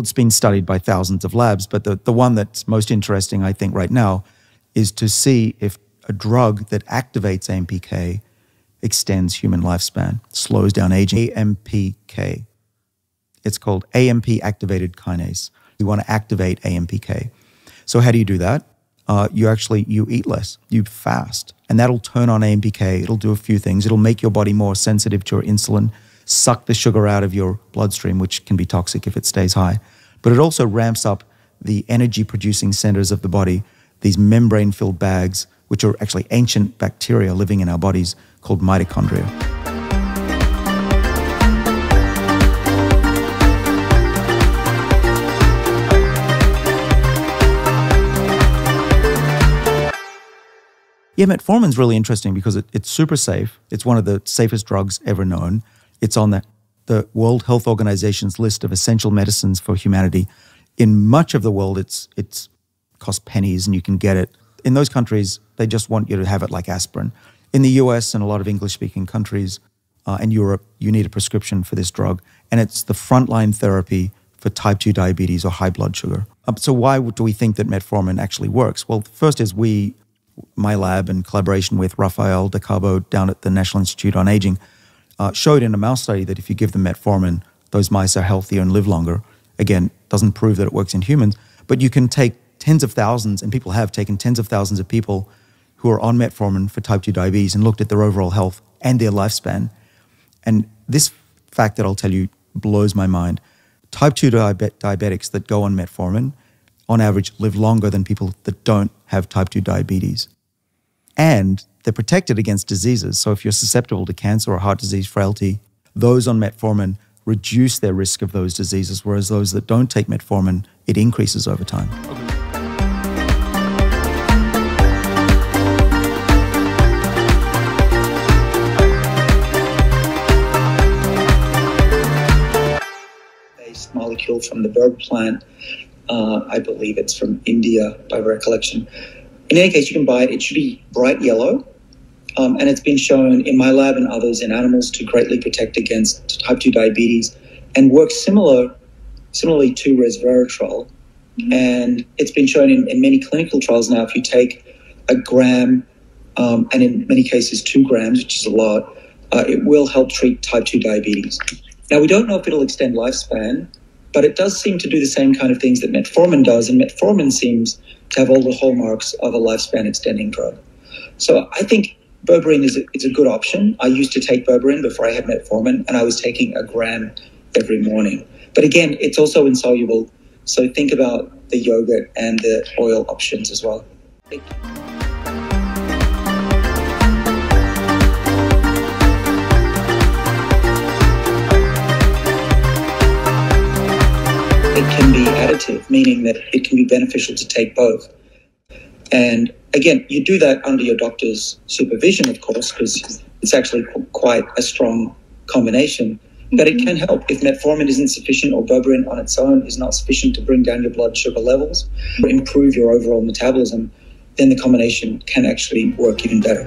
it's been studied by thousands of labs, but the, the one that's most interesting, I think, right now is to see if a drug that activates AMPK extends human lifespan, slows down aging. AMPK. It's called AMP activated kinase. We want to activate AMPK. So how do you do that? Uh, you actually you eat less, you fast, and that'll turn on AMPK. It'll do a few things. It'll make your body more sensitive to your insulin, suck the sugar out of your bloodstream, which can be toxic if it stays high. But it also ramps up the energy producing centers of the body, these membrane filled bags, which are actually ancient bacteria living in our bodies called mitochondria. Yeah, metformin's really interesting because it, it's super safe. It's one of the safest drugs ever known. It's on the, the World Health Organization's list of essential medicines for humanity. In much of the world, it's it's costs pennies and you can get it. In those countries, they just want you to have it like aspirin. In the US and a lot of English speaking countries uh, and Europe, you need a prescription for this drug. And it's the frontline therapy for type 2 diabetes or high blood sugar. Um, so, why do we think that metformin actually works? Well, first is we my lab in collaboration with Rafael de Cabo down at the National Institute on Aging uh, showed in a mouse study that if you give them metformin, those mice are healthier and live longer. Again, doesn't prove that it works in humans, but you can take tens of thousands, and people have taken tens of thousands of people who are on metformin for type 2 diabetes and looked at their overall health and their lifespan. And this fact that I'll tell you blows my mind. Type 2 diabetics that go on metformin on average, live longer than people that don't have type 2 diabetes. And they're protected against diseases. So if you're susceptible to cancer or heart disease, frailty, those on metformin reduce their risk of those diseases, whereas those that don't take metformin, it increases over time. Based molecule from the bird plant uh, I believe it's from India by recollection. In any case, you can buy it. It should be bright yellow. Um, and it's been shown in my lab and others in animals to greatly protect against type 2 diabetes and works similar, similarly to resveratrol. Mm-hmm. And it's been shown in, in, many clinical trials now if you take a gram, um, and in many cases two grams, which is a lot, uh, it will help treat type 2 diabetes. Now, we don't know if it'll extend lifespan, but it does seem to do the same kind of things that metformin does, and metformin seems to have all the hallmarks of a lifespan extending drug. So I think berberine is a, is a good option. I used to take berberine before I had metformin, and I was taking a gram every morning. But again, it's also insoluble. So think about the yogurt and the oil options as well. It can be additive, meaning that it can be beneficial to take both. And again, you do that under your doctor's supervision, of course, because it's actually quite a strong combination. But it mm-hmm. can help if metformin isn't sufficient or berberine on its own is not sufficient to bring down your blood sugar levels or improve your overall metabolism, then the combination can actually work even better.